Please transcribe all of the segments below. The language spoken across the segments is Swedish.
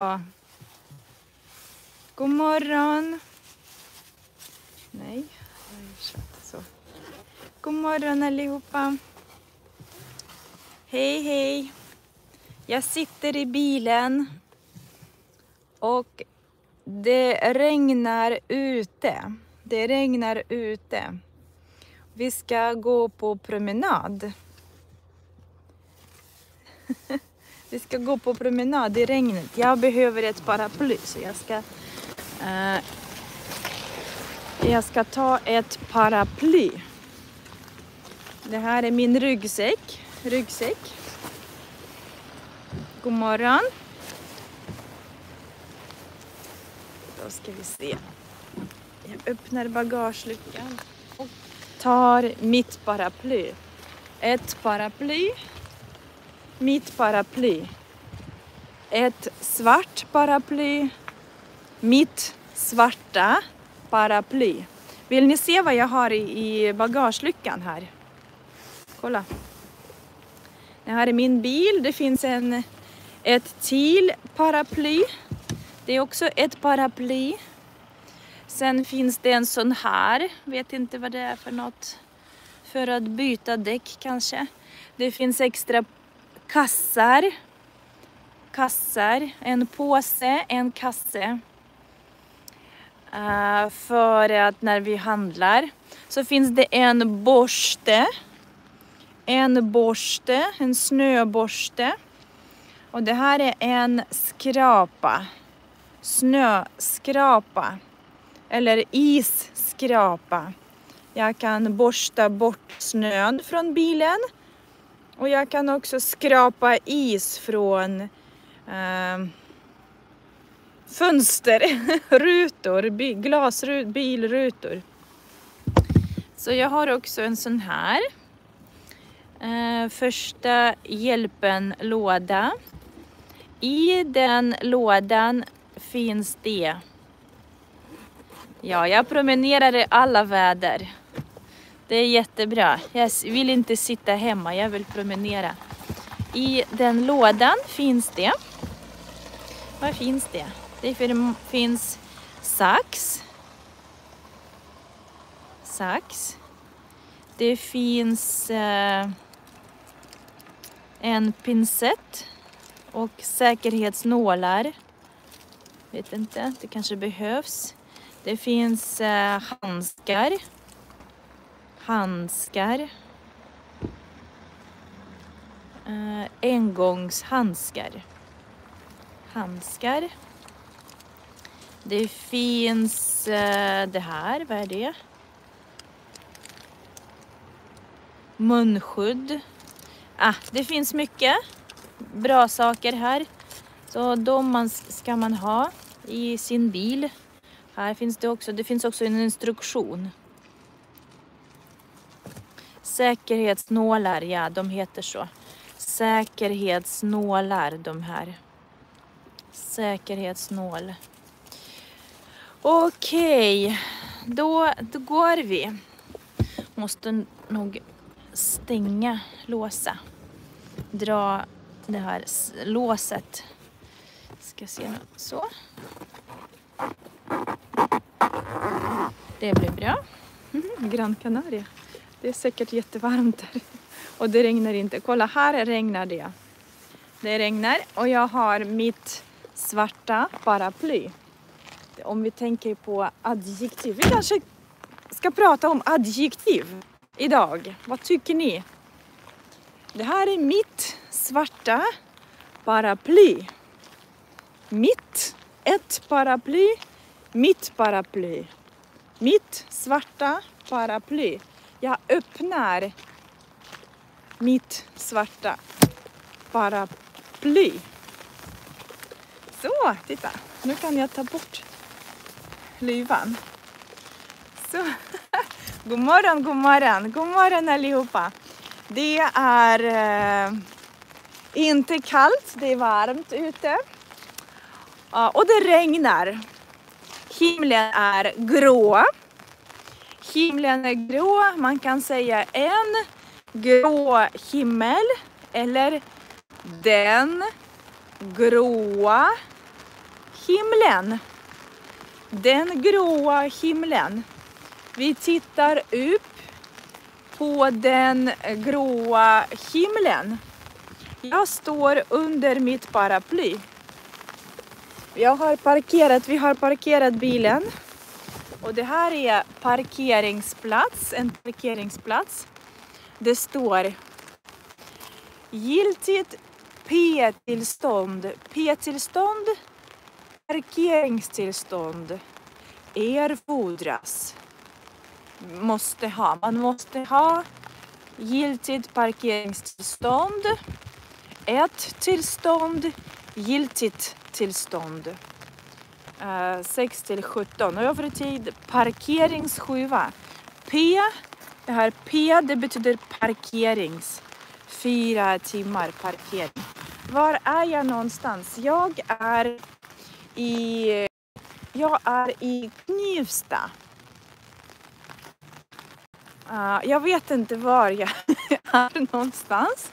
Ja. God morgon. Nej, så. God morgon allihopa. Hej, hej. Jag sitter i bilen och det regnar ute. Det regnar ute. Vi ska gå på promenad. Vi ska gå på promenad i regnet. Jag behöver ett paraply så jag ska uh, jag ska ta ett paraply. Det här är min ryggsäck. ryggsäck. God morgon. Då ska vi se. Jag öppnar bagageluckan och tar mitt paraply. Ett paraply mitt paraply. Ett svart paraply. Mitt svarta paraply. Vill ni se vad jag har i, bagageluckan här? Kolla. Det här är min bil. Det finns en, ett till paraply. Det är också ett paraply. Sen finns det en sån här. Vet inte vad det är för något. För att byta däck kanske. Det finns extra kassar, kassar, en påse, en kasse. Uh, för att när vi handlar så finns det en borste, en borste, en snöborste. Och det här är en skrapa, snöskrapa eller isskrapa. Jag kan borsta bort snön från bilen och jag kan också skrapa is från eh, fönster, rutor, glasrutor, bilrutor. Så jag har också en sån här. Eh, första hjälpen-låda. I den lådan finns det Ja, jag promenerar i alla väder. Det är jättebra. Jag vill inte sitta hemma, jag vill promenera. I den lådan finns det... Vad finns det? Det finns sax. Sax. Det finns eh, en pincett och säkerhetsnålar. Vet inte, det kanske behövs. Det finns eh, handskar handskar. Eh, engångshandskar. Handskar. Det finns eh, det här, vad är det? Munskydd. Ah, det finns mycket bra saker här. Så de man, ska man ha i sin bil. Här finns det också, det finns också en instruktion. Säkerhetsnålar, ja de heter så. Säkerhetsnålar de här. Säkerhetsnål. Okej, då, då går vi. Måste nog stänga, låsa. Dra det här låset. Ska se nu, så. Det blir bra. Mhm, Gran Canaria. Det är säkert jättevarmt där. Och det regnar inte. Kolla, här regnar det. Det regnar och jag har mitt svarta paraply. Om vi tänker på adjektiv. Vi kanske ska prata om adjektiv idag. Vad tycker ni? Det här är mitt svarta paraply. Mitt, ett paraply, mitt paraply. Mitt svarta paraply. Jag öppnar mitt svarta paraply. Så, titta. Nu kan jag ta bort luvan. Så. God morgon, god morgon, god morgon allihopa. Det är eh, inte kallt, det är varmt ute. Och det regnar. Himlen är grå. Himlen är grå, man kan säga en grå himmel eller den gråa himlen. Den gråa himlen. Vi tittar upp på den gråa himlen. Jag står under mitt paraply. Jag har parkerat, vi har parkerat bilen och det här är parkeringsplats, en parkeringsplats. Det står giltigt P-tillstånd, P-tillstånd, parkeringstillstånd erfordras. Måste ha, man måste ha giltigt parkeringstillstånd, ett tillstånd, giltigt tillstånd. Eh, 6 till 17. Övertid parkeringsskiva. P, det här P det betyder parkerings. Fyra timmar parkering. Var är jag någonstans? Jag är i, jag är i Knivsta. Uh, jag vet inte var jag är någonstans.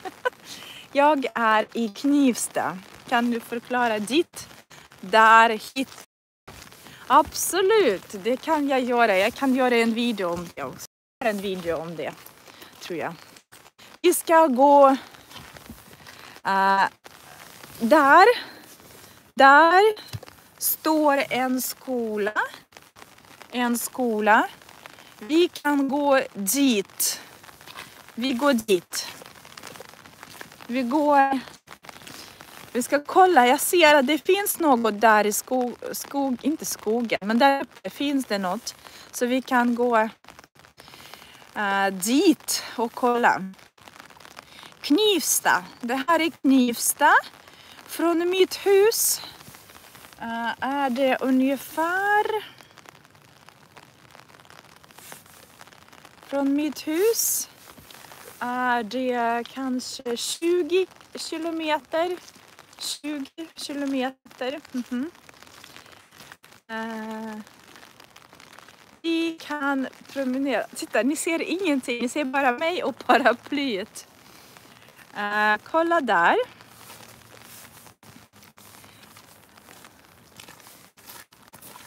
Jag är i Knivsta. Kan du förklara ditt? Där hit. Absolut, det kan jag göra. Jag kan göra en video om det också. En video om det, tror jag. Vi ska gå uh, där. Där står en skola. En skola. Vi kan gå dit. Vi går dit. Vi går... Vi ska kolla, jag ser att det finns något där i skog, skog inte skogen, men där uppe finns det något. Så vi kan gå uh, dit och kolla. Knivsta, det här är Knivsta. Från mitt hus uh, är det ungefär Från mitt hus är det kanske 20 kilometer. 20 kilometer. Eh, mm -hmm. uh, vi kan promenera. Titta, ni ser ingenting. Ni ser bara mig och paraplyet. Uh, eh, kolla där.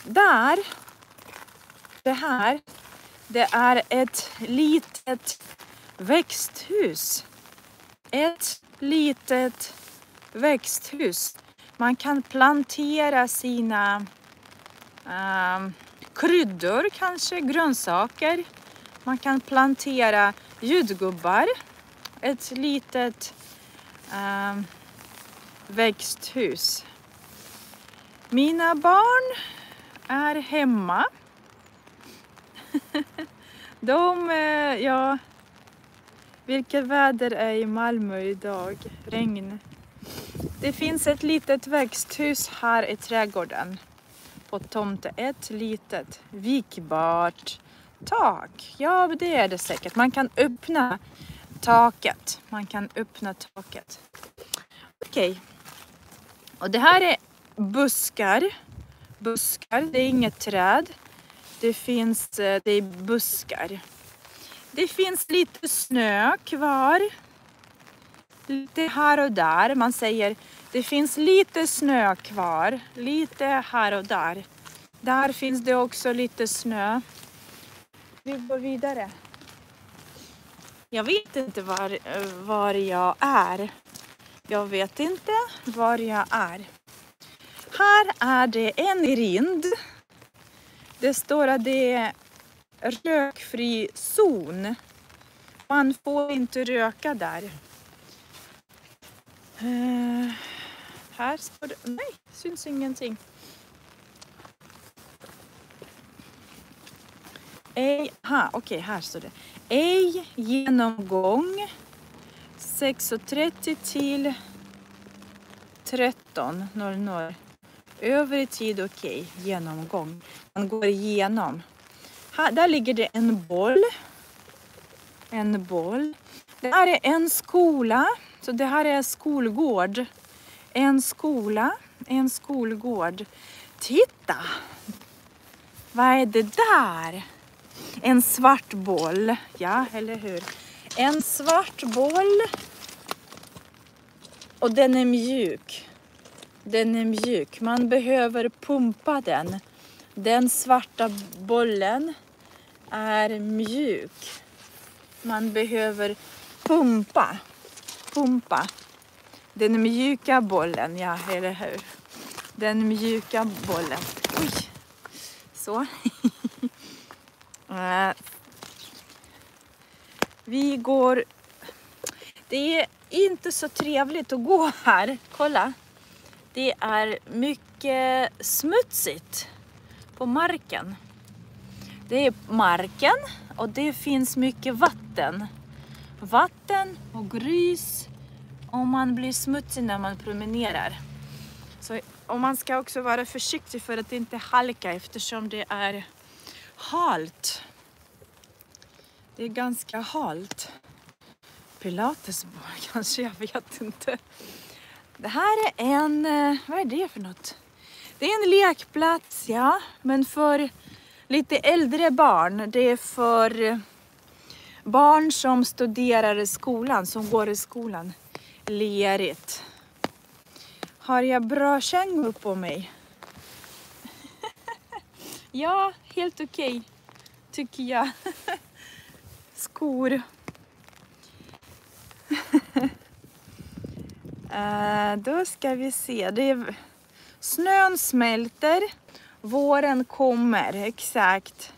Där, det här, det är ett litet växthus. Ett litet växthus. Man kan plantera sina um, kryddor kanske, grönsaker. Man kan plantera jordgubbar. Ett litet um, växthus. Mina barn är hemma. De, eh, ja, vilket väder är i Malmö idag? Regn. Det finns ett litet växthus här i trädgården på tomte Ett litet vikbart tak. Ja, det är det säkert. Man kan öppna taket. Man kan öppna taket. Okej. Okay. Och det här är buskar. Buskar, det är inget träd. Det finns, eh, det är buskar. Det finns lite snö kvar. Lite här och där. Man säger det finns lite snö kvar. Lite här och där. Där finns det också lite snö. Vi går vidare. Jag vet inte var, var jag är. Jag vet inte var jag är. Här är det en rind. Det står att det är rökfri zon. Man får inte röka där. Uh, här står det... Nej, syns ingenting. Ej, okej, okay, här står det. Ej genomgång 6.30 till 13.00. Övrig tid okej, okay. genomgång. Man går igenom. Här, där ligger det en boll. En boll. Det här är en skola. Så det här är skolgård. En skola, en skolgård. Titta! Vad är det där? En svart boll. Ja, eller hur? En svart boll. Och den är mjuk. Den är mjuk. Man behöver pumpa den. Den svarta bollen är mjuk. Man behöver pumpa. Pumpa. Den mjuka bollen, ja, eller hur? Den mjuka bollen. Oj! Så. Eh. Vi går... Det är inte så trevligt att gå här. Kolla. Det är mycket smutsigt på marken. Det är marken och det finns mycket vatten. Vatten och grus och man blir smutsig när man promenerar. Så, och man ska också vara försiktig för att inte halka eftersom det är halt. Det är ganska halt. Pilatesbo kanske, jag vet inte. Det här är en, eh, vad är det för något? Det är en lekplats, ja, men för lite äldre barn. Det är för eh, barn som studerar i skolan, som går i skolan. Lerigt. Har jag bra kängor på mig? ja, helt okej, okay, tycker jag. Skor. uh, då ska vi se. Det är... Snön smälter, våren kommer, exakt.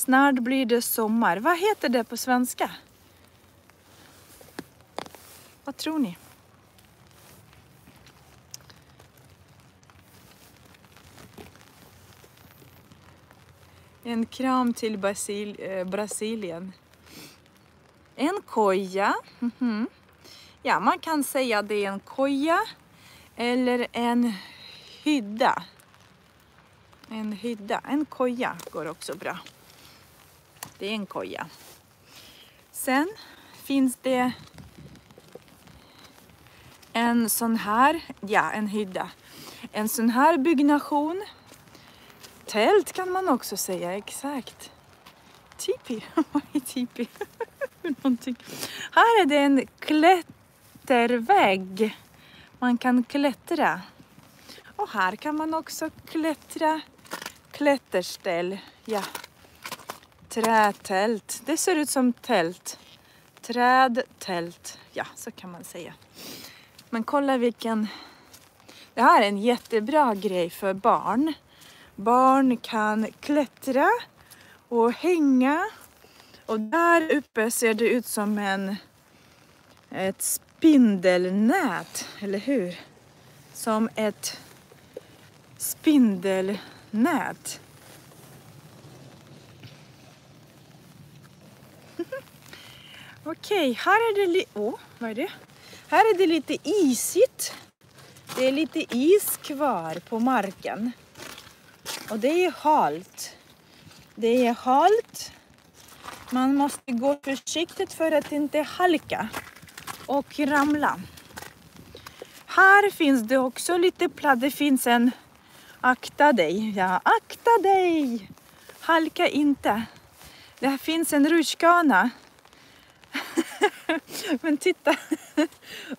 Snart blir det sommar. Vad heter det på svenska? Vad tror ni? En kram till Basil eh, Brasilien. En koja. Mm -hmm. Ja, man kan säga att det är en koja eller en hydda. En hydda, en koja går också bra. Det är en koja. Sen finns det en sån här, ja en hydda. En sån här byggnation. Tält kan man också säga, exakt. Tipi, vad är tipi? Någonting. Här är det en klättervägg. Man kan klättra. Och här kan man också klättra. Klätterställ, ja. Trätält. Det ser ut som tält. Träd, tält, ja så kan man säga. Men kolla vilken... Det här är en jättebra grej för barn. Barn kan klättra och hänga. Och där uppe ser det ut som en, ett spindelnät, eller hur? Som ett spindelnät. Okej, här är det lite... Oh, vad är det? Här är det lite isigt. Det är lite is kvar på marken. Och det är halt. Det är halt. Man måste gå försiktigt för att inte halka och ramla. Här finns det också lite plats. Det finns en Akta dig, ja akta dig! Halka inte. Det finns en rutschkana. Men titta,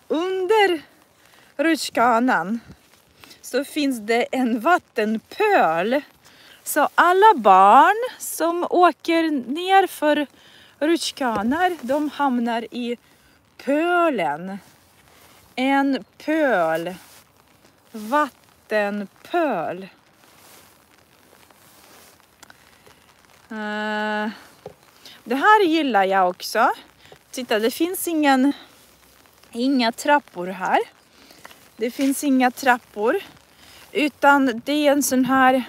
under rutschkanan så finns det en vattenpöl. Så alla barn som åker ner för rutschkanor, de hamnar i pölen. En pöl. Vattenpöl. Eh, det här gillar jag också. Titta, det finns ingen, inga trappor här. Det finns inga trappor. Utan det är en sån här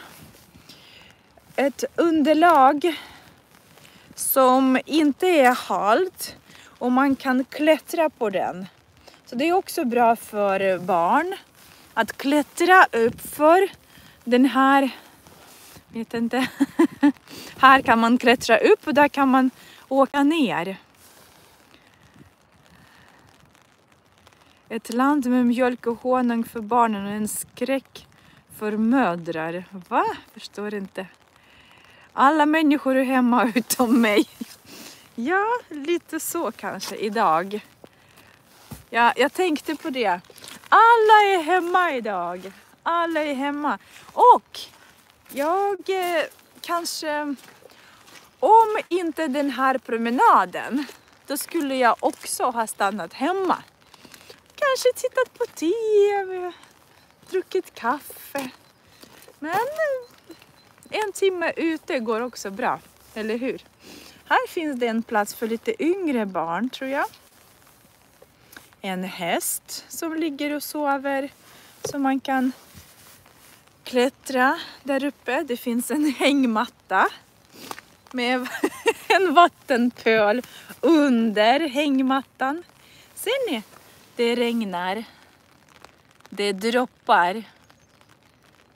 ett underlag som inte är halt och man kan klättra på den. Så det är också bra för barn att klättra upp för den här, vet inte, här kan man klättra upp och där kan man åka ner. Ett land med mjölk och honung för barnen och en skräck för mödrar. Va? Förstår inte. Alla människor är hemma utom mig. Ja, lite så kanske idag. Ja, jag tänkte på det Alla är hemma idag. Alla är hemma. Och jag eh, kanske, om inte den här promenaden, då skulle jag också ha stannat hemma. Kanske tittat på TV, druckit kaffe. Men eh, en timme ute går också bra, eller hur? Här finns det en plats för lite yngre barn tror jag. En häst som ligger och sover så man kan klättra där uppe. Det finns en hängmatta med en vattenpöl under hängmattan. Ser ni? Det regnar. Det droppar.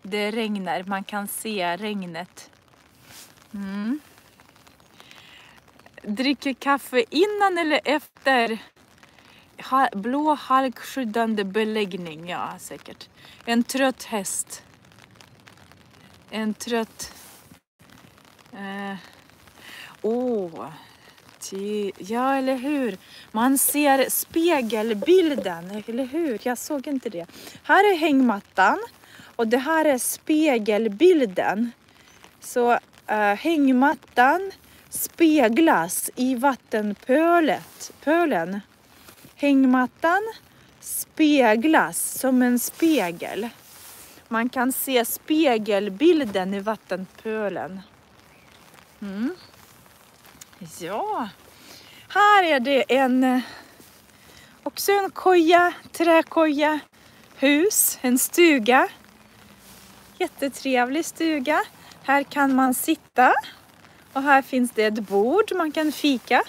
Det regnar. Man kan se regnet. Mm. Dricker kaffe innan eller efter blå halkskyddande beläggning, ja säkert. En trött häst. En trött... Eh, åh, eh, oh, ja eller hur. Man ser spegelbilden, eller hur? Jag såg inte det. Här är hängmattan och det här är spegelbilden. Så äh, hängmattan speglas i vattenpölet, pölen. Hängmattan speglas som en spegel. Man kan se spegelbilden i vattenpölen. Mm. Ja, här är det en eh, också en koja, träkoja, hus, en stuga. Jättetrevlig stuga. Här kan man sitta och här finns det ett bord man kan fika.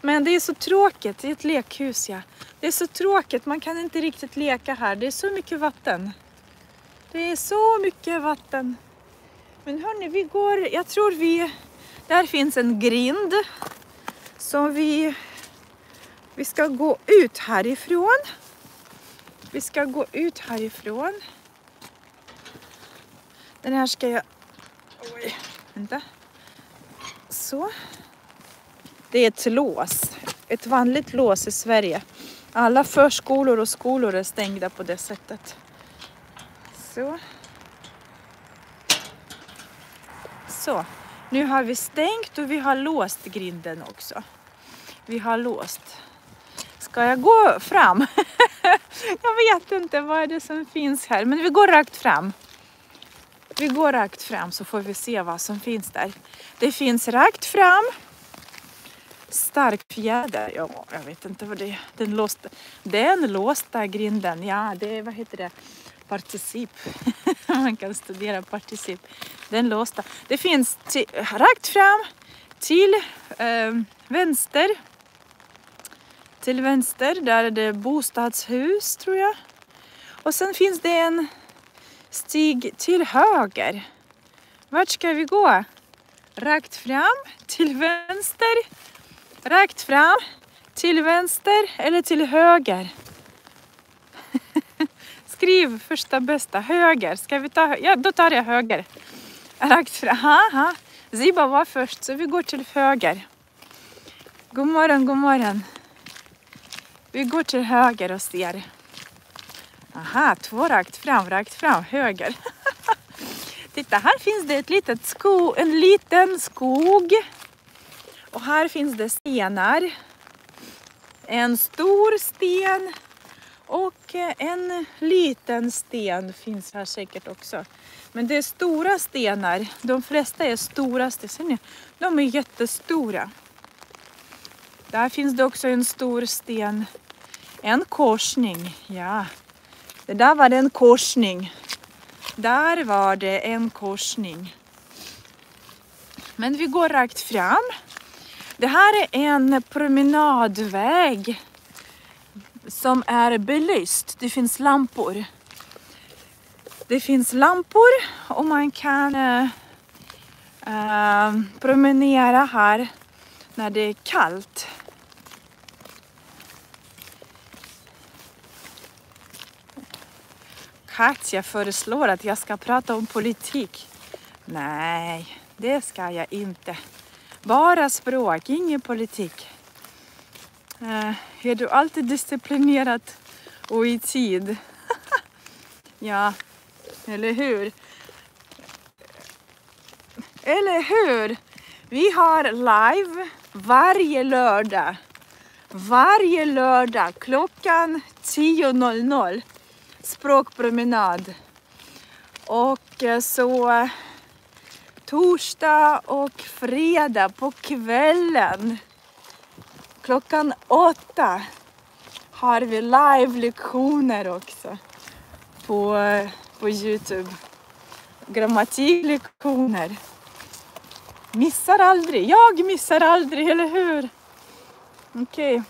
Men det är så tråkigt, det är ett lekhus ja. Det är så tråkigt, man kan inte riktigt leka här. Det är så mycket vatten. Det är så mycket vatten. Men hörni, vi går, jag tror vi, där finns en grind. som vi, vi ska gå ut härifrån. Vi ska gå ut härifrån. Den här ska jag, oj, vänta. Så. Det är ett lås. Ett vanligt lås i Sverige. Alla förskolor och skolor är stängda på det sättet. Så. Så. Nu har vi stängt och vi har låst grinden också. Vi har låst. Ska jag gå fram? jag vet inte vad är det som finns här, men vi går rakt fram. Vi går rakt fram så får vi se vad som finns där. Det finns rakt fram stark fjäder. Ja, jag vet inte vad det är. Den låsta, den låsta grinden, ja det är, vad heter det? Particip. Man kan studera particip. Den låsta. Det finns till, rakt fram till eh, vänster. Till vänster, där är det bostadshus tror jag. Och sen finns det en stig till höger. Vart ska vi gå? Rakt fram, till vänster Rakt fram, till vänster eller till höger. Skriv första bästa, höger. Ska vi ta, ja då tar jag höger. Rakt fram, Haha. Ziba var först så vi går till höger. God morgon, god morgon. Vi går till höger och ser. Aha, två rakt fram, rakt fram, höger. Titta, här finns det ett litet sko, en liten skog. Och här finns det stenar. En stor sten och eh, en liten sten finns här säkert också. Men det är stora stenar. De flesta är stora stenar. De är jättestora. Där finns det också en stor sten. En korsning, ja. Det där var det en korsning. Där var det en korsning. Men vi går rakt fram. Det här är en promenadväg som är belyst. Det finns lampor. Det finns lampor och man kan eh, eh, promenera här när det är kallt. Katja föreslår att jag ska prata om politik. Nej, det ska jag inte. Bara språk, ingen politik. Uh, är du alltid disciplinerad och i tid. ja, eller hur? Eller hur? Vi har live varje lördag. Varje lördag klockan 10.00. Språkpromenad. Och eh, så torsdag och fredag på kvällen klockan åtta har vi live-lektioner också på, på Youtube. Grammatiklektioner. Missar aldrig. Jag missar aldrig, eller hur? Okej. Okay.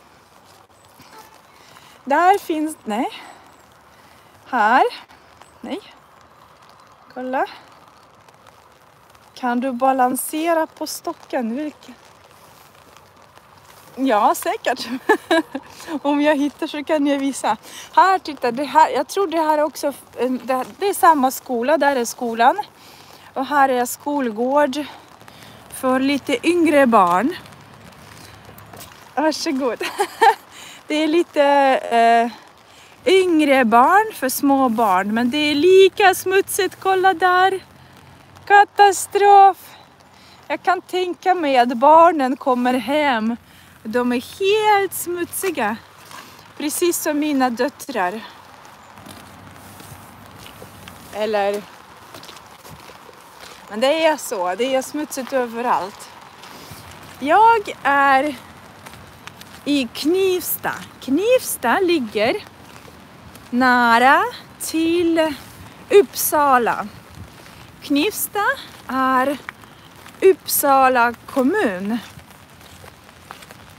Där finns... Nej. Här. Nej. Kolla. Kan du balansera på stocken? Vilken? Ja, säkert. Om jag hittar så kan jag visa. Här, titta, det här, jag tror det här är också, eh, det är samma skola, där är skolan. Och här är skolgård för lite yngre barn. Varsågod. Det är lite eh, yngre barn för små barn, men det är lika smutsigt. Kolla där. Katastrof. Jag kan tänka mig att barnen kommer hem de är helt smutsiga. Precis som mina döttrar. Eller... Men det är så, det är smutsigt överallt. Jag är i Knivsta. Knivsta ligger nära till Uppsala. Knivsta är Uppsala kommun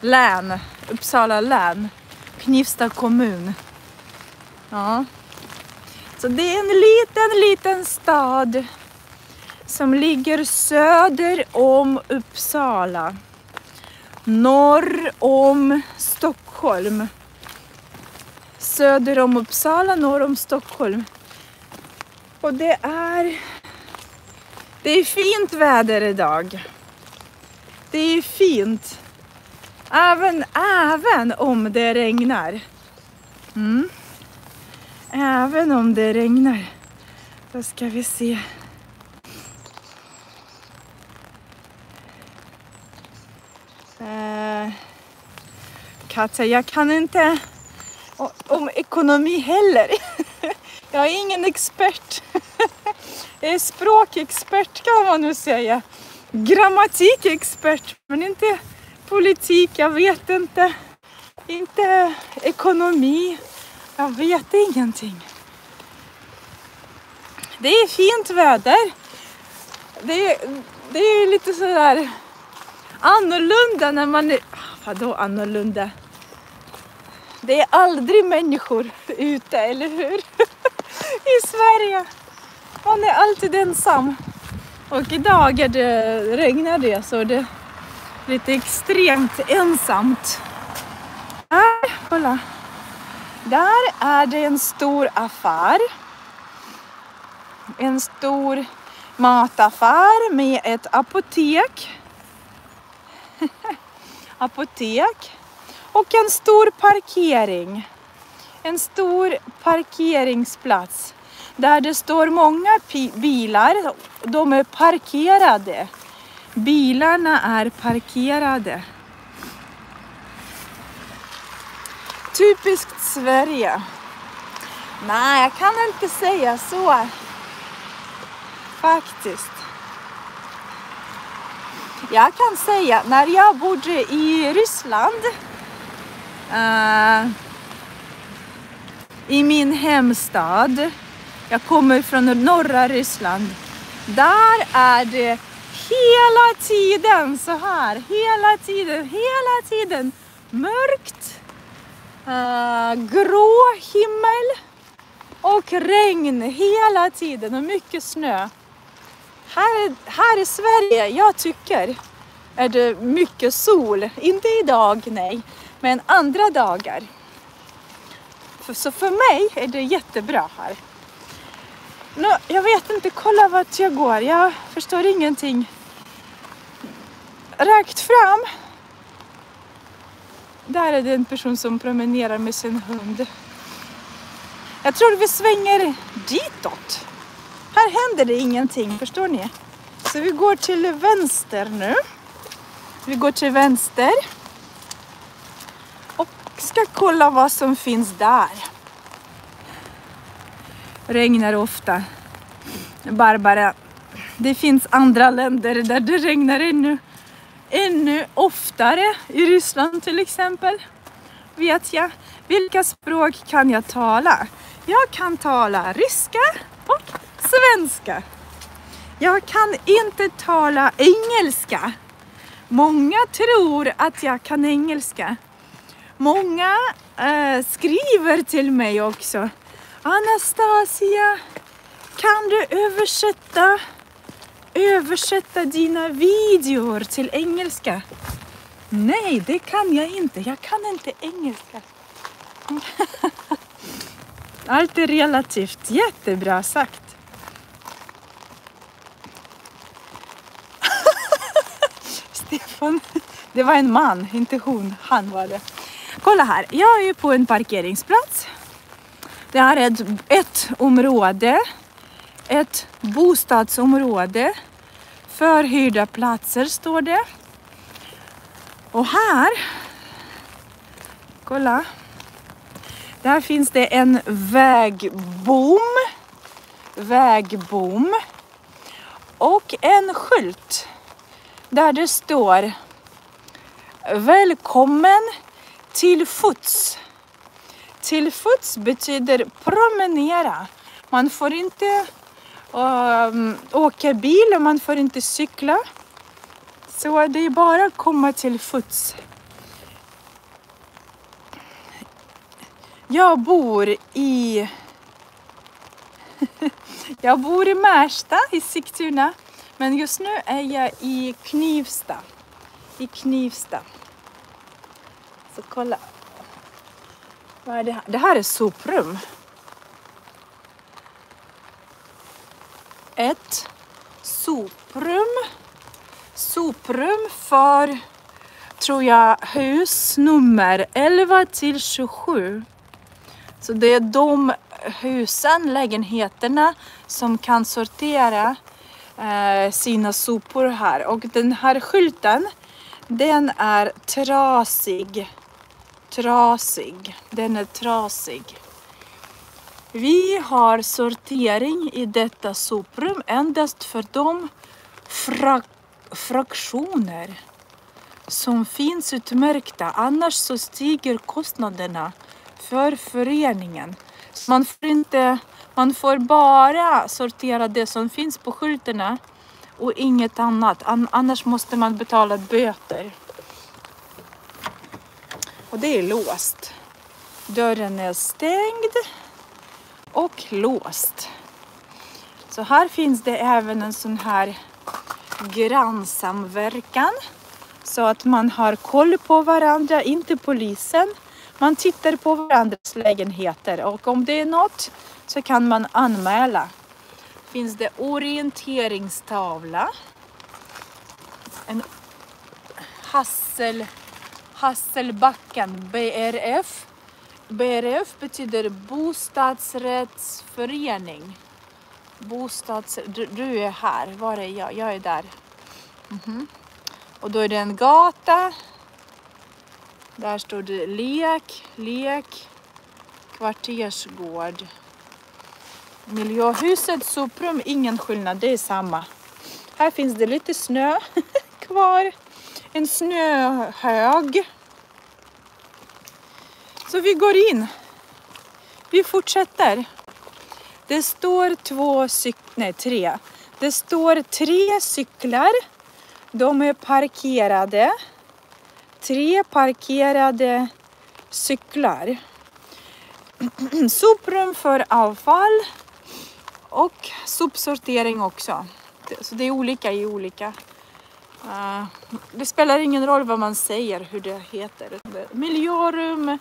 län, Uppsala län, Knivsta kommun. Ja. Så det är en liten, liten stad som ligger söder om Uppsala. Norr om Stockholm. Söder om Uppsala, norr om Stockholm. Och det är... Det är fint väder idag. Det är fint. Även, även om det regnar. Mm. Även om det regnar. Då ska vi se. Eh, Katja, jag kan inte om ekonomi heller. Jag är ingen expert. Jag är språkexpert kan man nu säga. Grammatikexpert, men inte politik, jag vet inte. Inte ekonomi. Jag vet ingenting. Det är fint väder. Det är, det är lite sådär annorlunda när man är... Ah, vadå annorlunda? Det är aldrig människor ute, eller hur? I Sverige. Man är alltid ensam. Och idag är det, regnar det så det lite extremt ensamt. Här, kolla. Där är det en stor affär. En stor mataffär med ett apotek. apotek. Och en stor parkering. En stor parkeringsplats där det står många bilar. De är parkerade Bilarna är parkerade. Typiskt Sverige. Nej, jag kan inte säga så. Faktiskt. Jag kan säga när jag bodde i Ryssland uh, i min hemstad. Jag kommer från norra Ryssland. Där är det hela tiden så här. Hela tiden, hela tiden. Mörkt, uh, grå himmel och regn hela tiden och mycket snö. Här, här i Sverige, jag tycker, är det mycket sol. Inte idag, nej, men andra dagar. Så för mig är det jättebra här. Nu, jag vet inte, kolla vart jag går. Jag förstår ingenting. Rakt fram. Där är det en person som promenerar med sin hund. Jag tror vi svänger ditåt. Här händer det ingenting, förstår ni? Så vi går till vänster nu. Vi går till vänster. Och ska kolla vad som finns där. Regnar ofta. Barbara, det finns andra länder där det regnar ännu, ännu oftare. I Ryssland till exempel. Vet jag. Vilka språk kan jag tala? Jag kan tala ryska och svenska. Jag kan inte tala engelska. Många tror att jag kan engelska. Många äh, skriver till mig också. Anastasia, kan du översätta, översätta dina videor till engelska? Nej, det kan jag inte. Jag kan inte engelska. Allt är relativt. Jättebra sagt. Stefan, det var en man, inte hon. Han var det. Kolla här, jag är på en parkeringsplats. Det här är ett, ett område, ett bostadsområde. Förhyrda platser står det. Och här, kolla, där finns det en vägbom. Vägbom. Och en skylt där det står Välkommen till fots. Till fots betyder promenera. Man får inte um, åka bil och man får inte cykla. Så det är bara att komma till fots. Jag bor i Jag bor i Märsta i Sigtuna. Men just nu är jag i Knivsta. I Knivsta. Så kolla. Vad är det här? Det här är soprum. Ett soprum. Soprum för, tror jag, hus nummer 11 till 27. Så det är de husen, lägenheterna som kan sortera eh, sina sopor här. Och den här skylten, den är trasig. Trasig. Den är trasig. Vi har sortering i detta soprum endast för de frak fraktioner som finns utmärkta. Annars så stiger kostnaderna för föreningen. Man får, inte, man får bara sortera det som finns på skyltarna och inget annat. Annars måste man betala böter. Och det är låst. Dörren är stängd och låst. Så här finns det även en sån här grannsamverkan så att man har koll på varandra, inte polisen. Man tittar på varandras lägenheter och om det är något så kan man anmäla. Finns det orienteringstavla. En Hassel, Hasselbacken BRF. BRF betyder bostadsrättsförening. Bostads... Du, du, är här, var är jag? Jag är där. Mm -hmm. Och då är det en gata där står det lek, lek, kvartersgård. Miljöhuset, soprum, ingen skillnad, det är samma. Här finns det lite snö kvar. En snöhög. Så vi går in. Vi fortsätter. Det står två cyklar, nej tre. Det står tre cyklar. De är parkerade tre parkerade cyklar. Soprum för avfall och sopsortering också. Så det är olika i olika. Eh, det spelar ingen roll vad man säger, hur det heter. Miljörum,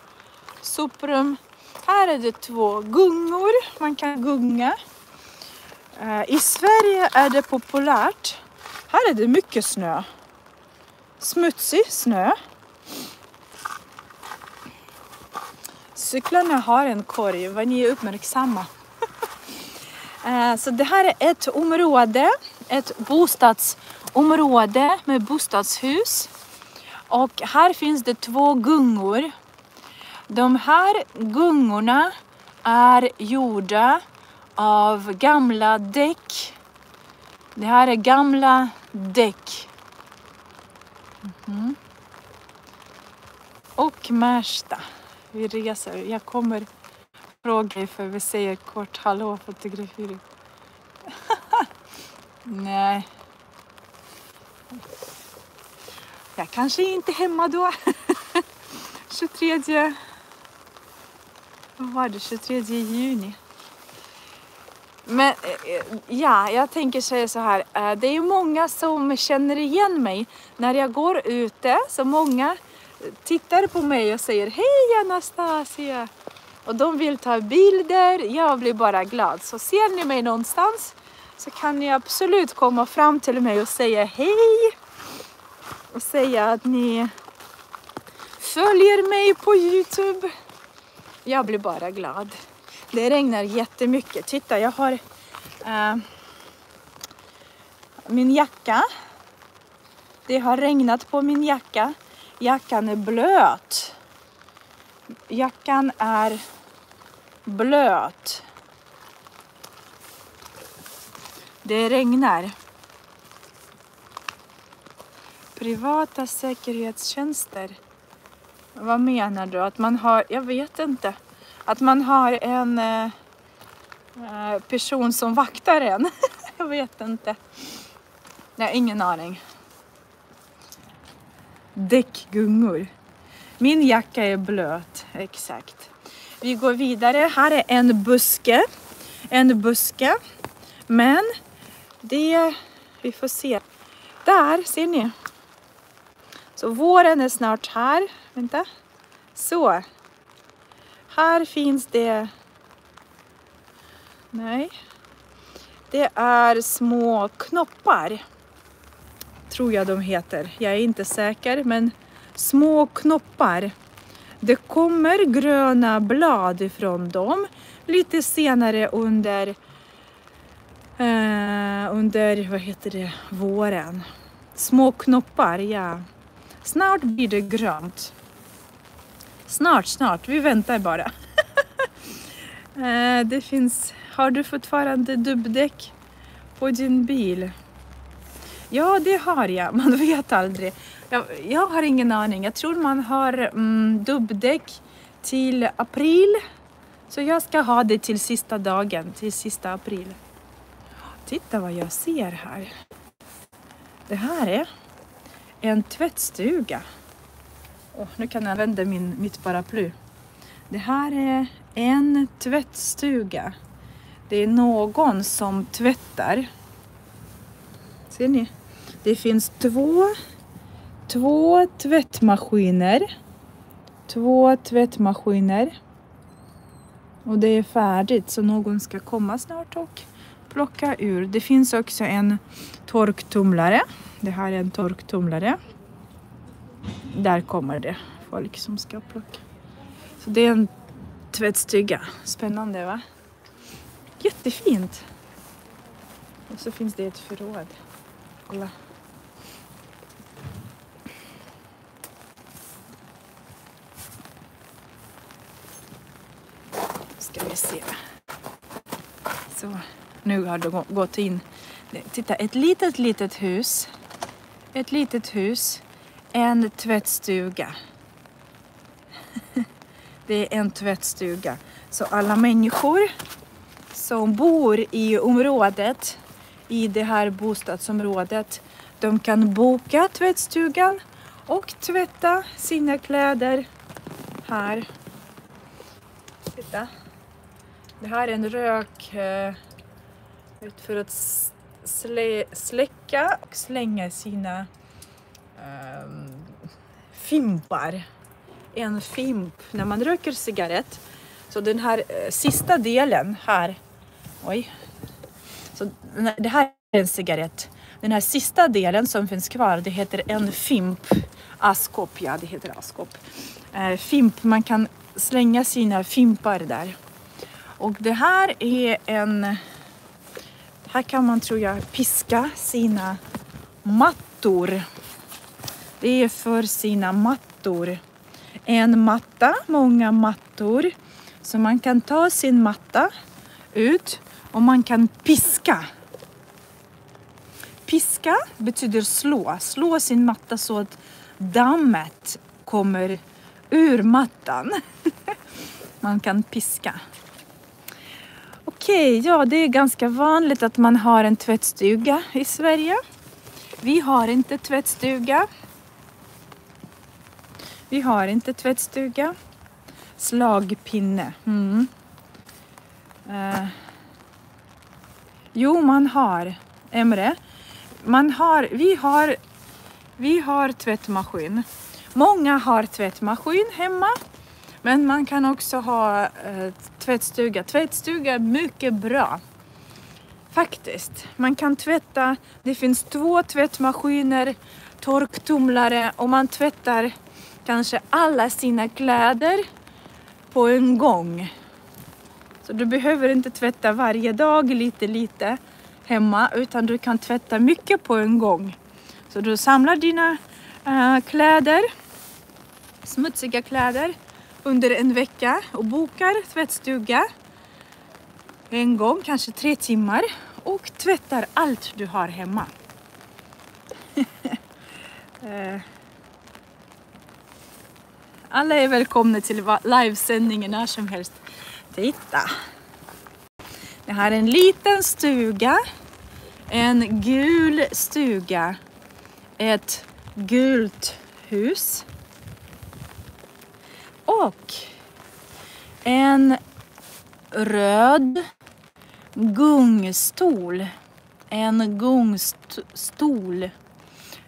soprum. Här är det två gungor, man kan gunga. Eh, I Sverige är det populärt. Här är det mycket snö. Smutsig snö. cyklarna har en korg, vad ni är uppmärksamma. Eh, så det här är ett område, ett bostadsområde med bostadshus. Och här finns det två gungor. De här gungorna är gjorda av gamla däck. Det här är gamla däck. Mm. Och Märsta. Vi reser. Jag kommer fråga ifall vi säger kort hallå fotografering. Nej. Jag kanske inte är hemma då. 23... Vad var det? 23 juni. Men eh, eh, ja, jag tänker säga så här. Eh, det är ju många som känner igen mig när jag går ute. Så många tittar på mig och säger Hej Anastasia! Och de vill ta bilder. Jag blir bara glad. Så ser ni mig någonstans så kan ni absolut komma fram till mig och säga hej. Och säga att ni följer mig på Youtube. Jag blir bara glad. Det regnar jättemycket. Titta, jag har äh, min jacka. Det har regnat på min jacka. Jackan är blöt. Jackan är blöt. Det regnar. Privata säkerhetstjänster. Vad menar du? Att man har, jag vet inte. Att man har en eh, eh person som vaktar en. jag vet inte. Jag har ingen aning. Däckgungor. Min jacka är blöt, exakt. Vi går vidare. Här är en buske. En buske. Men det, vi får se. Där ser ni. Så våren är snart här. Vänta. Så. Här finns det... Nej. Det är små knoppar. Tror jag de heter. Jag är inte säker men små knoppar. Det kommer gröna blad ifrån dem lite senare under eh, under, vad heter det, våren. Små knoppar, ja. Snart blir det grönt. Snart, snart. Vi väntar bara. Eh, det finns, har du fortfarande dubbdäck på din bil? Ja, det har jag. Man vet aldrig. Jag, jag har ingen aning. Jag tror man har mm, dubbdäck till april. Så jag ska ha det till sista dagen, till sista april. Titta vad jag ser här. Det här är en tvättstuga. Oh, nu kan jag använda min, mitt paraply. Det här är en tvättstuga. Det är någon som tvättar. Ser ni? Det finns två, två tvättmaskiner. Två tvättmaskiner. Och det är färdigt så någon ska komma snart och plocka ur. Det finns också en torktumlare. Det här är en torktumlare. Där kommer det folk som ska plocka. Så det är en tvättstuga. Spännande va? Jättefint. Och så finns det ett förråd. Kolla. Ska vi se. Så. Nu har det gått in. Titta, ett litet, litet hus. Ett litet hus. En tvättstuga. Det är en tvättstuga. Så alla människor som bor i området, i det här bostadsområdet, de kan boka tvättstugan och tvätta sina kläder här. Titta. Det här är en rök eh, för att slä, släcka och slänga sina eh, fimpar. En fimp när man röker cigarett. Så den här eh, sista delen här. Oj. Så det här är en cigarett. Den här sista delen som finns kvar, det heter en fimp. Askkopp, ja det heter askkopp. Eh, fimp, man kan slänga sina fimpar där. Och det här är en... Här kan man tror jag piska sina mattor. Det är för sina mattor. En matta, många mattor. Så man kan ta sin matta ut och man kan piska. Piska betyder slå. Slå sin matta så att dammet kommer ur mattan. man kan piska. Okej, ja det är ganska vanligt att man har en tvättstuga i Sverige. Vi har inte tvättstuga. Vi har inte tvättstuga. Slagpinne. Mm. Eh. Jo, man har. Emre. Man har, vi har, vi har tvättmaskin. Många har tvättmaskin hemma. Men man kan också ha eh, tvättstuga. Tvättstuga är mycket bra. Faktiskt. Man kan tvätta. Det finns två tvättmaskiner, torktumlare och man tvättar kanske alla sina kläder på en gång. Så du behöver inte tvätta varje dag lite lite hemma utan du kan tvätta mycket på en gång. Så du samlar dina äh, kläder, smutsiga kläder under en vecka och bokar tvättstuga en gång, kanske tre timmar och tvättar allt du har hemma. Eh, alla är välkomna till livesändningen när som helst. Titta! Det här är en liten stuga. En gul stuga. Ett gult hus. Och en röd gungstol. En gungstol.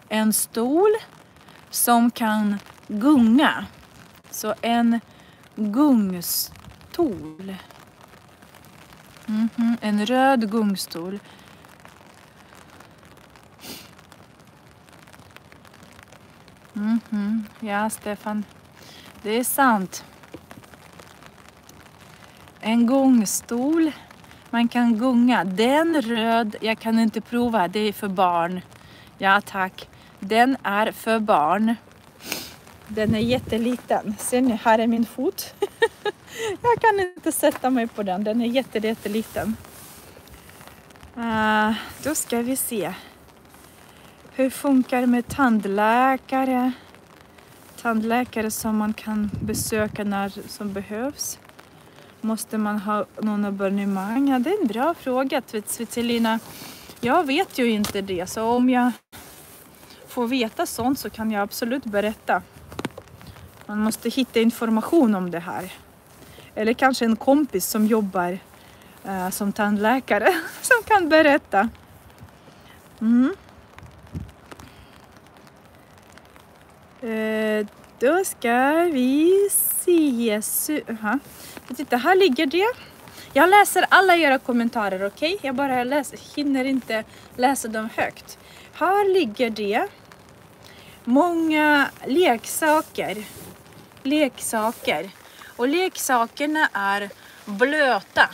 En stol som kan gunga. Så en gungstol. Mm -hmm. En röd gungstol. Mm -hmm. Ja, Stefan. Det är sant. En gungstol. Man kan gunga. Den röd, jag kan inte prova, det är för barn. Ja tack. Den är för barn. Den är jätteliten. Ser ni, här är min fot. jag kan inte sätta mig på den. Den är jätte, jätteliten. Uh, då ska vi se. Hur funkar det med tandläkare? Tandläkare som man kan besöka när som behövs. Måste man ha någon abonnemang? Ja, det är en bra fråga, Svetlina. Jag vet ju inte det, så om jag får veta sånt så kan jag absolut berätta. Man måste hitta information om det här. Eller kanske en kompis som jobbar uh, som tandläkare som kan berätta. Mm. Uh, då ska vi se. Uh-huh. Titta, här ligger det. Jag läser alla era kommentarer, okej? Okay? Jag bara läser, hinner inte läsa dem högt. Här ligger det många leksaker leksaker. Och leksakerna är blöta.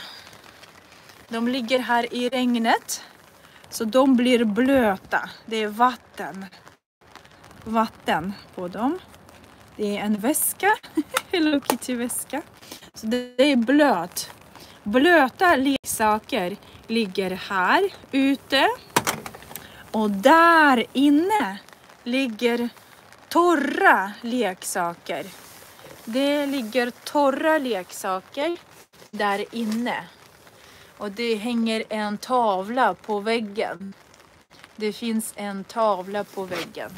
De ligger här i regnet. Så de blir blöta. Det är vatten. Vatten på dem. Det är en väska. Hello Kitty väska. Så det är blöt. Blöta leksaker ligger här ute. Och där inne ligger torra leksaker. Det ligger torra leksaker där inne. Och det hänger en tavla på väggen. Det finns en tavla på väggen.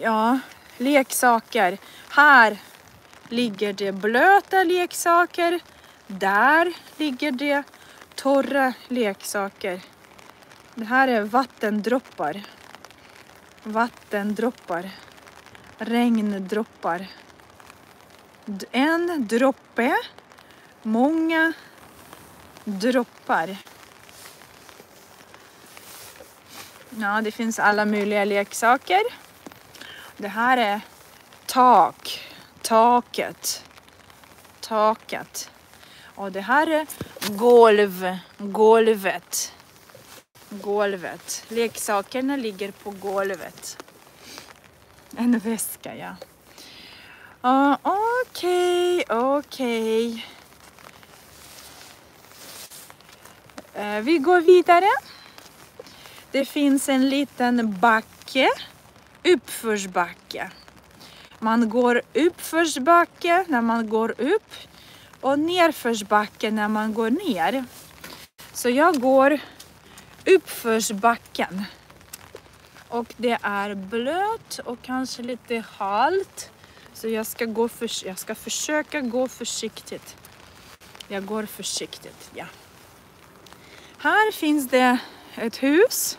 Ja, leksaker. Här ligger det blöta leksaker. Där ligger det torra leksaker. Det här är vattendroppar. Vattendroppar regndroppar. En droppe, många droppar. Ja, det finns alla möjliga leksaker. Det här är tak, taket, taket. Och det här är golv, golvet, golvet. Leksakerna ligger på golvet. En väska, ja. Okej, okay, okej. Okay. Vi går vidare. Det finns en liten backe, uppförsbacke. Man går uppförsbacke när man går upp och nerförsbacke när man går ner. Så jag går uppförsbacken. Och det är blött och kanske lite halt. Så jag ska, gå för, jag ska försöka gå försiktigt. Jag går försiktigt, ja. Här finns det ett hus.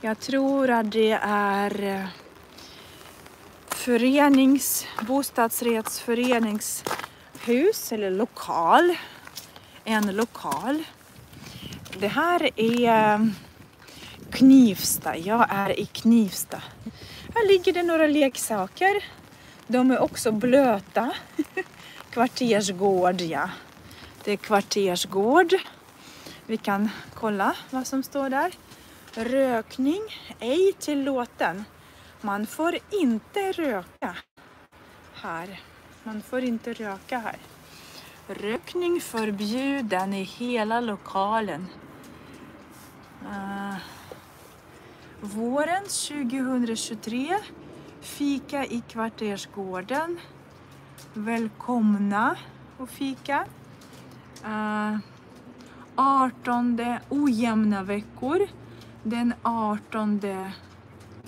Jag tror att det är eh, förenings, bostadsrättsföreningshus eller lokal. En lokal. Det här är Knivsta. Jag är i Knivsta. Här ligger det några leksaker. De är också blöta. Kvartersgård, ja. Det är kvartersgård. Vi kan kolla vad som står där. Rökning ej tillåten. Man får inte röka här. Man får inte röka här. Rökning förbjuden i hela lokalen. Uh, våren 2023 Fika i Kvartersgården. Välkomna och fika. Eh, uh, 18 ojämna veckor. Den 18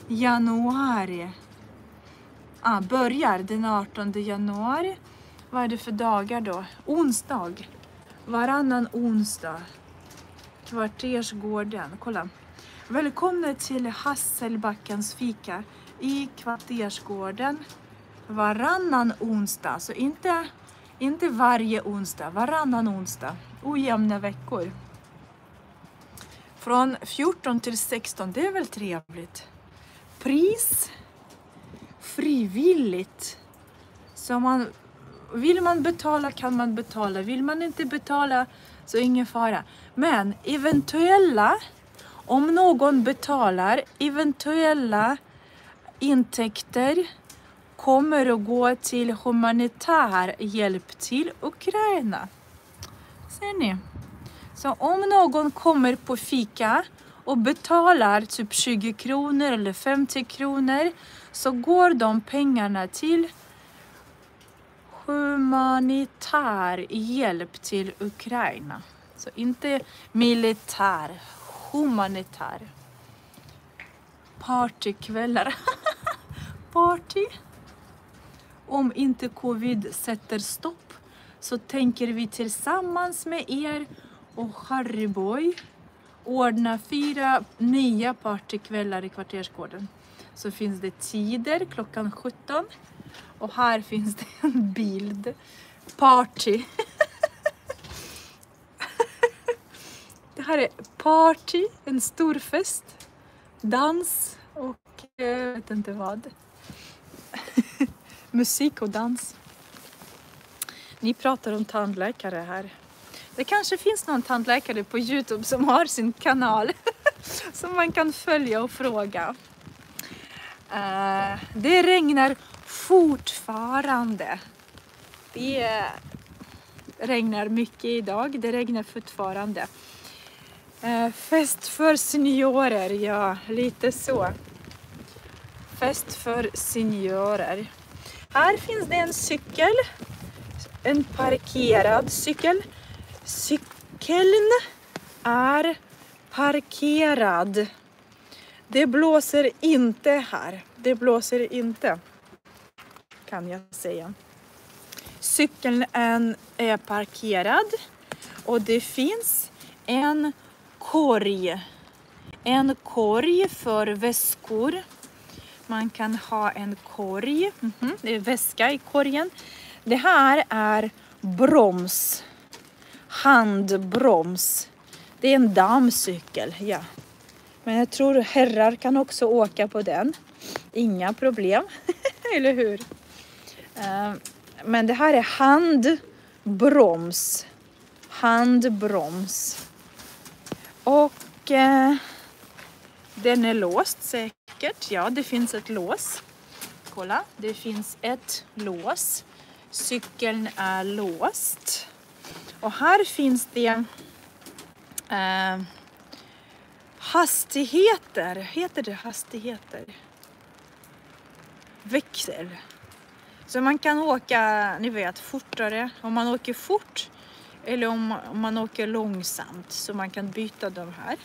januari. Ah, börjar den 18 januari. Vad är det för dagar då? Onsdag. Varannan onsdag. Kvartersgården. Kolla. Välkomna till Hasselbackens fika i Kvartersgården varannan onsdag. Så inte, inte varje onsdag, varannan onsdag. Ojämna veckor. Från 14 till 16, det är väl trevligt. Pris frivilligt. Så man, vill man betala kan man betala. Vill man inte betala så ingen fara. Men eventuella, om någon betalar, eventuella intäkter kommer att gå till humanitär hjälp till Ukraina. Ser ni? Så om någon kommer på fika och betalar typ 20 kronor eller 50 kronor så går de pengarna till humanitär hjälp till Ukraina. Så inte militär, humanitär. Partykvällar. Party. Om inte covid sätter stopp så tänker vi tillsammans med er och Harryboy ordna fyra nya partykvällar i Kvartersgården. Så finns det tider klockan 17 och här finns det en bild. Party. det här är party, en stor fest dans och eh, jag vet inte vad. Musik och dans. Ni pratar om tandläkare här. Det kanske finns någon tandläkare på Youtube som har sin kanal som man kan följa och fråga. Uh, det regnar fortfarande. Det regnar mycket idag. Det regnar fortfarande. Eh, fest för seniorer, ja lite så. Fest för seniorer. Här finns det en cykel. En parkerad cykel. Cykeln är parkerad. Det blåser inte här. Det blåser inte. Kan jag säga. Cykeln är parkerad och det finns en korg. En korg för väskor. Man kan ha en korg, mm -hmm. det är väska i korgen. Det här är broms, handbroms. Det är en dammcykel, ja. Men jag tror herrar kan också åka på den. Inga problem, eller hur? Eh, men det här är handbroms. Handbroms. Och eh, den är låst säkert. Ja, det finns ett lås. Kolla, det finns ett lås. Cykeln är låst. Och här finns det eh, hastigheter. Heter det hastigheter? Växel. Så man kan åka, ni vet, fortare om man åker fort eller om, om man åker långsamt så man kan byta de här.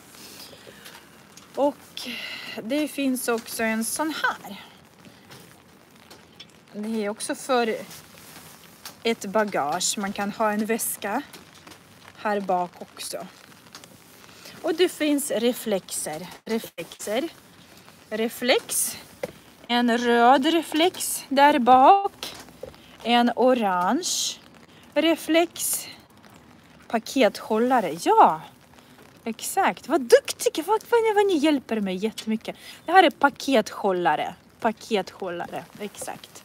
Och det finns också en sån här. Det är också för ett bagage. Man kan ha en väska här bak också. Och det finns reflexer. Reflexer. Reflex. En röd reflex där bak. En orange reflex. Pakethållare. Ja, exakt. Vad duktiga! Vad, vad, vad ni hjälper mig jättemycket. Det här är pakethållare. Pakethållare, exakt.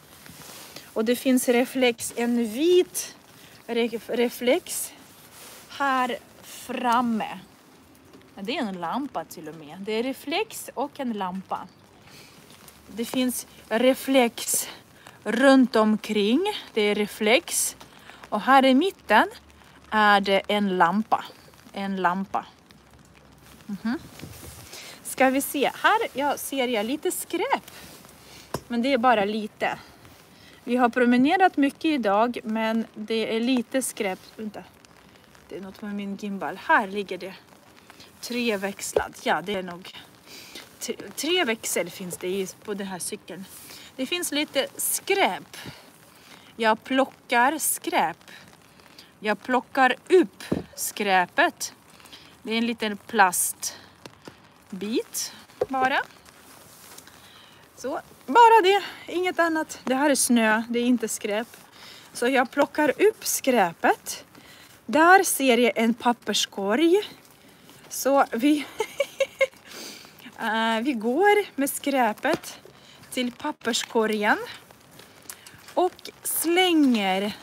Och det finns reflex, en vit reflex här framme. Det är en lampa till och med. Det är reflex och en lampa. Det finns reflex runt omkring. Det är reflex. Och här i mitten är det en lampa. En lampa. Mm -hmm. Ska vi se. Här ja, ser jag lite skräp. Men det är bara lite. Vi har promenerat mycket idag men det är lite skräp. Vänta. Det är något med min gimbal. Här ligger det. Treväxlad. Ja, det är nog. Tre växel finns det på den här cykeln. Det finns lite skräp. Jag plockar skräp. Jag plockar upp skräpet. Det är en liten plastbit bara. Så, bara det, inget annat. Det här är snö, det är inte skräp. Så jag plockar upp skräpet. Där ser jag en papperskorg. Så vi, eh, vi går med skräpet till papperskorgen och slänger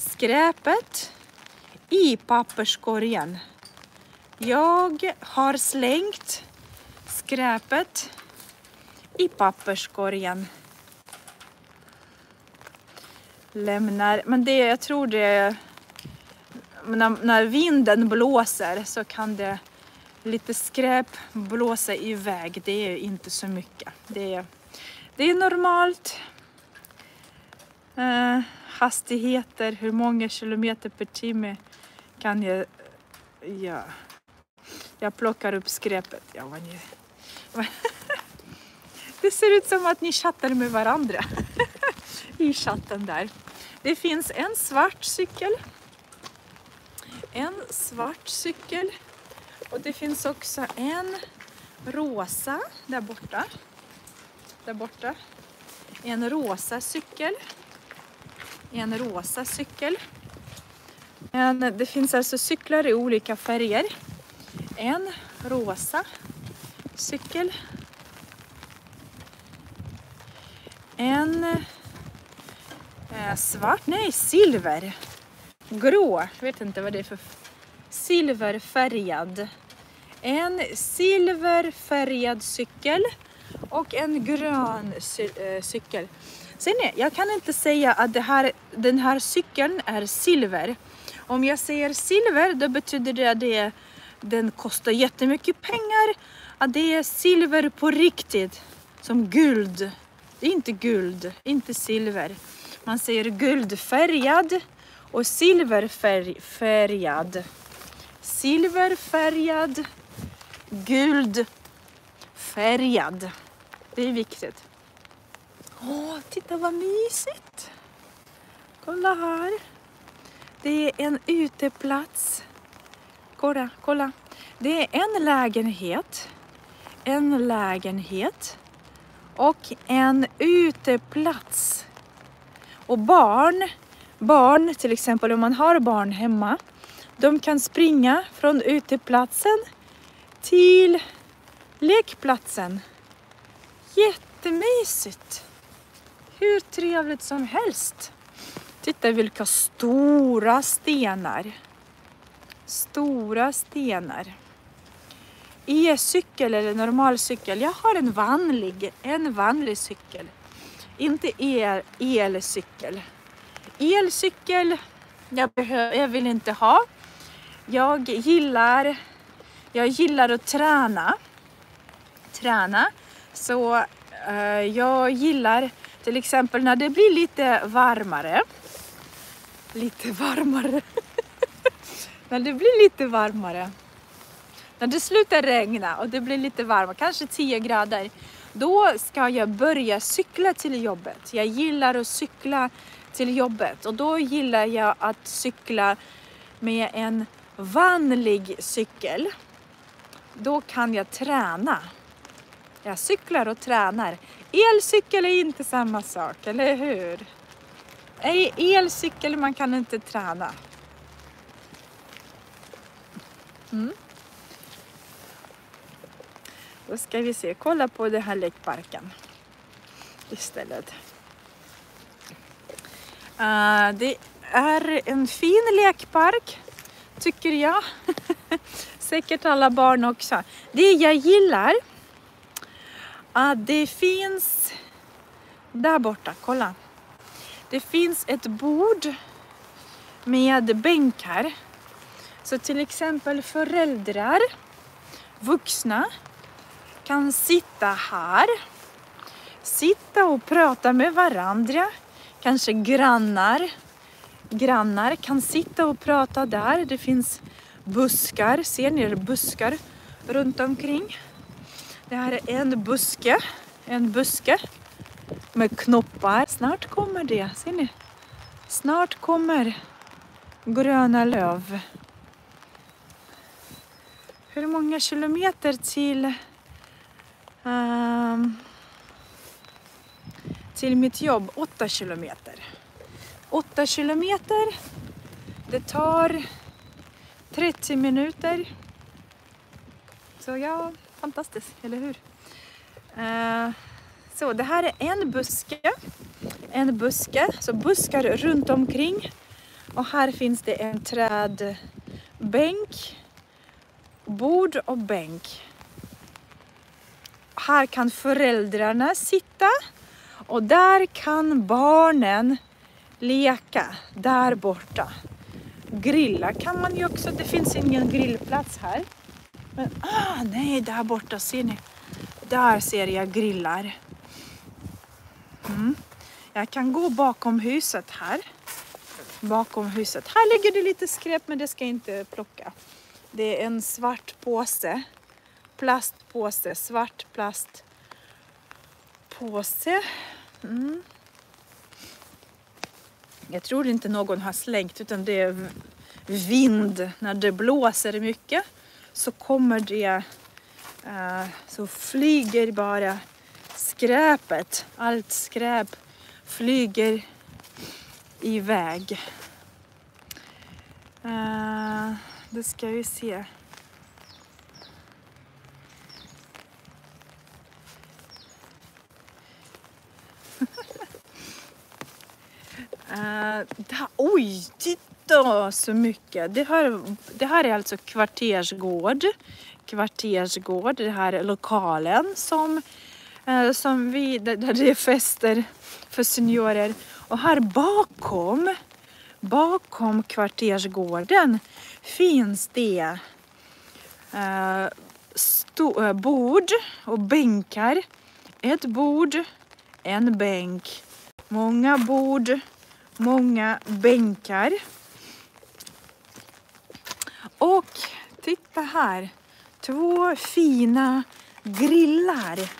skräpet i papperskorgen. Jag har slängt skräpet i papperskorgen. Lämnar, men det, jag tror det, när, när vinden blåser så kan det lite skräp blåsa iväg. Det är inte så mycket. Det är, det är normalt. Uh hastigheter, hur många kilometer per timme kan jag... Ja. Jag plockar upp skräpet. Ja, vad ni... Det ser ut som att ni chattar med varandra i chatten där. Det finns en svart cykel. En svart cykel. Och det finns också en rosa där borta. Där borta. En rosa cykel. En rosa cykel. Men det finns alltså cyklar i olika färger. En rosa cykel en eh, svart, nej silver, grå, jag vet inte vad det är för silverfärgad. En silverfärgad cykel och en grön cy eh, cykel. Sen jag kan inte säga att det här, den här cykeln är silver. Om jag säger silver då betyder det att det, den kostar jättemycket pengar. Att det är silver på riktigt, som guld. Det är inte guld, inte silver. Man säger guldfärgad och silverfärgad. Silverfärgad, guldfärgad. Det är viktigt. Åh, titta vad mysigt! Kolla här. Det är en uteplats. Kolla, kolla. Det är en lägenhet. En lägenhet och en uteplats. Och barn, barn till exempel om man har barn hemma, de kan springa från uteplatsen till lekplatsen. Jättemysigt! Hur trevligt som helst. Titta vilka stora stenar. Stora stenar. E-cykel eller normal cykel. Jag har en vanlig, en vanlig cykel. Inte el, elcykel. Elcykel, jag, behöver, jag vill inte ha. Jag gillar, jag gillar att träna. Träna. Så uh, jag gillar till exempel när det blir lite varmare. Lite varmare. när det blir lite varmare. När det slutar regna och det blir lite varmare, kanske 10 grader. Då ska jag börja cykla till jobbet. Jag gillar att cykla till jobbet och då gillar jag att cykla med en vanlig cykel. Då kan jag träna. Jag cyklar och tränar. Elcykel är inte samma sak, eller hur? Elcykel, man kan inte träna. Mm. Då ska vi se, kolla på den här lekparken istället. Uh, det är en fin lekpark, tycker jag. Säkert alla barn också. Det jag gillar, att det finns där borta, kolla. Det finns ett bord med bänkar. Så till exempel föräldrar, vuxna, kan sitta här, sitta och prata med varandra. Kanske grannar, grannar kan sitta och prata där. Det finns buskar, ser ni buskar runt omkring. Det här är en buske, en buske med knoppar. Snart kommer det, ser ni? Snart kommer gröna löv. Hur många kilometer till um, till mitt jobb? Åtta kilometer. Åtta kilometer. Det tar 30 minuter. Så ja, fantastiskt, eller hur? Eh, så det här är en buske. En buske, så buskar runt omkring. Och här finns det en trädbänk, bord och bänk. Här kan föräldrarna sitta och där kan barnen leka där borta. Grilla kan man ju också, det finns ingen grillplats här. Men ah, nej, där borta ser ni. Där ser jag grillar. Mm. Jag kan gå bakom huset här. Bakom huset. Här ligger det lite skräp men det ska jag inte plocka. Det är en svart påse. Plastpåse, svart plastpåse. Mm. Jag tror inte någon har slängt utan det är vind. När det blåser mycket så kommer det, uh, så flyger bara skräpet, allt skräp flyger iväg. Uh, eh, då ska vi se. Eh, uh, da, oj, titta så mycket. Det här, det här är alltså kvartersgård. Kvartersgård, det här är lokalen som Eh, som vi, där det är fester för seniorer. Och här bakom, bakom kvartersgården finns det eh, sto, eh, bord och bänkar. Ett bord, en bänk, många bord, många bänkar. Och titta här, två fina grillar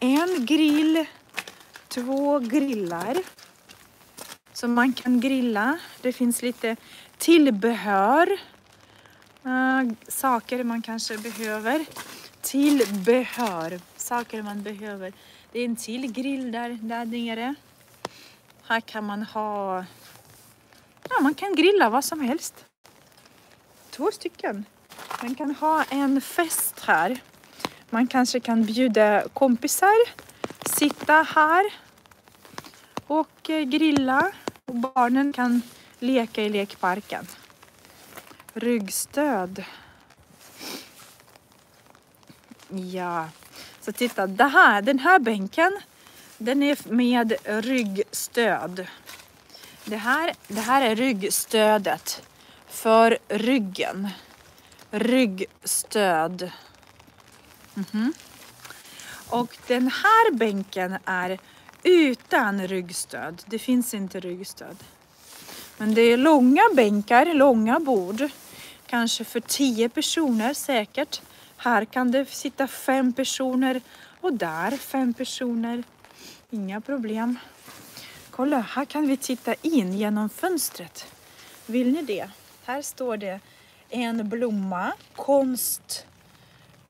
en grill, två grillar som man kan grilla. Det finns lite tillbehör, äh, saker man kanske behöver. Tillbehör, saker man behöver. Det är en till grill där, där nere. Här kan man ha, ja man kan grilla vad som helst. Två stycken. Man kan ha en fest här. Man kanske kan bjuda kompisar, sitta här och eh, grilla och barnen kan leka i lekparken. Ryggstöd. Ja, så titta, det här, den här bänken den är med ryggstöd. Det här, det här är ryggstödet för ryggen. Ryggstöd. Mm -hmm. Och den här bänken är utan ryggstöd. Det finns inte ryggstöd. Men det är långa bänkar, långa bord. Kanske för tio personer säkert. Här kan det sitta fem personer och där fem personer. Inga problem. Kolla, här kan vi titta in genom fönstret. Vill ni det? Här står det en blomma, konst,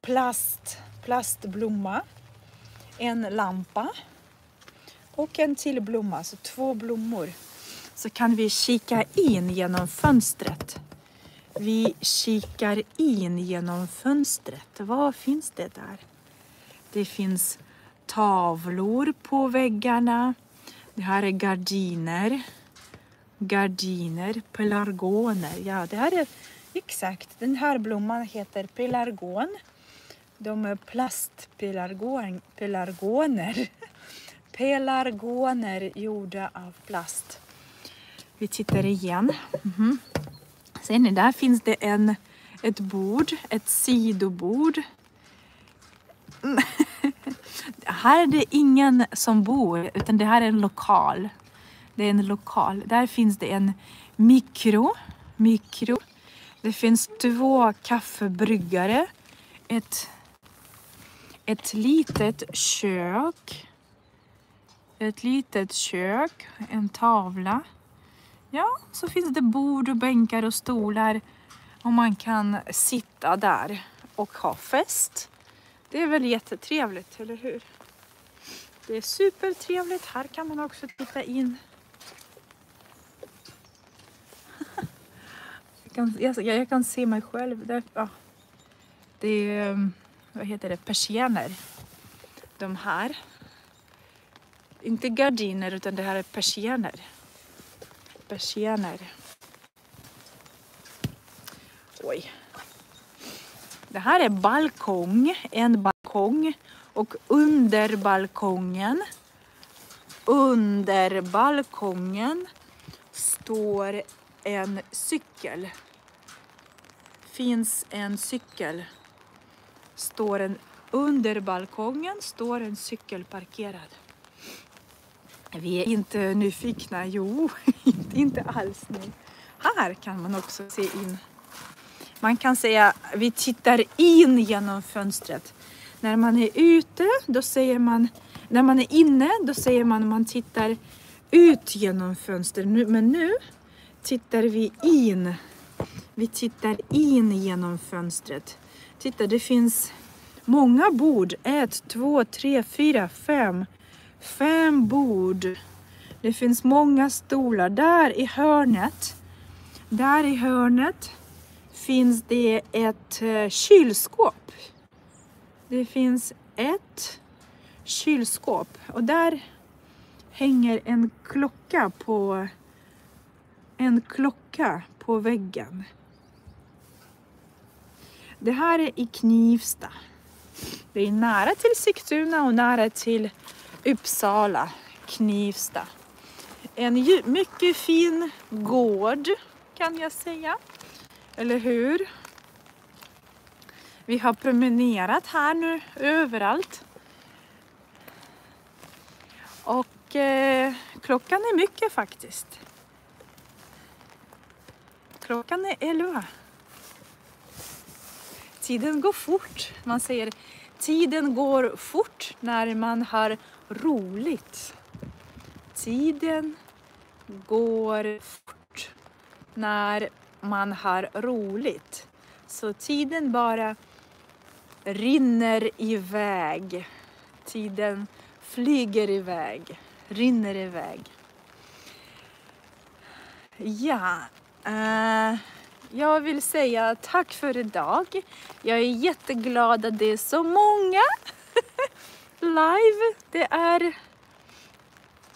plast, plastblomma, en lampa och en till blomma, Så två blommor. Så kan vi kika in genom fönstret. Vi kikar in genom fönstret. Vad finns det där? Det finns tavlor på väggarna. Det här är gardiner. Gardiner, pelargoner. Ja, det här är exakt. Den här blomman heter pelargon. De är plastpelargoner. Pelargoner gjorda av plast. Vi tittar igen. Mm -hmm. Ser ni, där finns det en, ett bord, ett sidobord. här är det ingen som bor, utan det här är en lokal. Det är en lokal. Där finns det en mikro. mikro. Det finns två kaffebryggare. Ett, ett litet kök. Ett litet kök, en tavla. Ja, så finns det bord och bänkar och stolar och man kan sitta där och ha fest. Det är väl jättetrevligt, eller hur? Det är supertrevligt. Här kan man också titta in. Jag, kan, jag, jag, kan se mig själv. Där, ja. Det är, mm, vad heter det, persienner. De här. Inte gardiner utan det här är persienner. Persienner. Oj. Det här är balkong, en balkong och under balkongen, under balkongen står en cykel. Finns en cykel. Står en, under balkongen står en cykel parkerad. Vi är inte nyfikna, jo, inte alls nu. Här kan man också se in. Man kan säga vi tittar in genom fönstret. När man är ute, då säger man, när man är inne, då säger man man tittar ut genom fönstret. Men nu tittar vi in. Vi tittar in genom fönstret. Titta, det finns många bord. Ett, två, tre, fyra, fem. Fem bord. Det finns många stolar. Där i hörnet, där i hörnet finns det ett eh, kylskåp. Det finns ett kylskåp och där hänger en klocka på en klocka på väggen. Det här är i Knivsta. Det är nära till Sigtuna och nära till Uppsala, Knivsta. En mycket fin gård kan jag säga. Eller hur? Vi har promenerat här nu överallt. Och eh, klockan är mycket faktiskt. Klockan är elva. Tiden går fort. Man säger tiden går fort när man har roligt. Tiden går fort när man har roligt. Så tiden bara rinner iväg. Tiden flyger iväg, rinner iväg. Ja, uh, jag vill säga tack för idag. Jag är jätteglad att det är så många live. Det är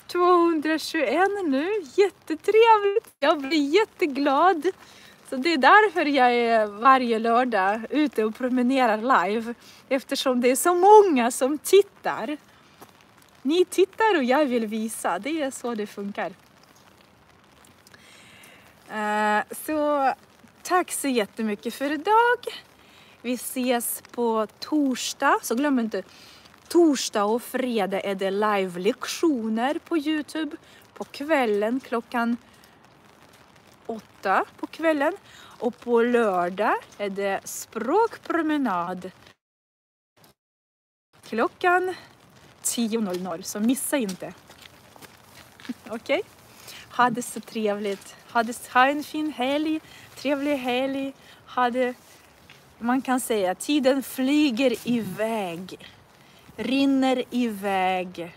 221 nu. Jättetrevligt. Jag blir jätteglad. Så det är därför jag är varje lördag ute och promenerar live. Eftersom det är så många som tittar. Ni tittar och jag vill visa. Det är så det funkar. Eh, så tack så jättemycket för idag. Vi ses på torsdag, så glöm inte torsdag och fredag är det live-lektioner på Youtube på kvällen klockan åtta på kvällen och på lördag är det språkpromenad klockan 10.00 så missa inte. Okej? Okay? Ha det så trevligt. Ha, det, ha en fin helg, trevlig helg. Ha det, man kan säga tiden flyger iväg, rinner iväg,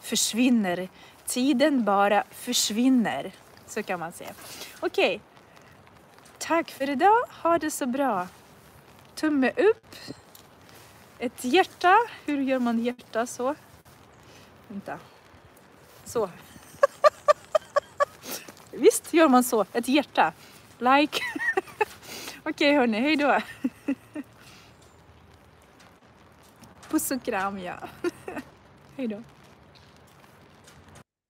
försvinner. Tiden bara försvinner. Så kan man säga. Okej. Okay. Tack för idag. Ha det så bra. Tumme upp. Ett hjärta. Hur gör man hjärta så? Vänta. Så. Visst gör man så. Ett hjärta. Like. Okej okay, hörni, hej då. Puss och kram ja. hejdå.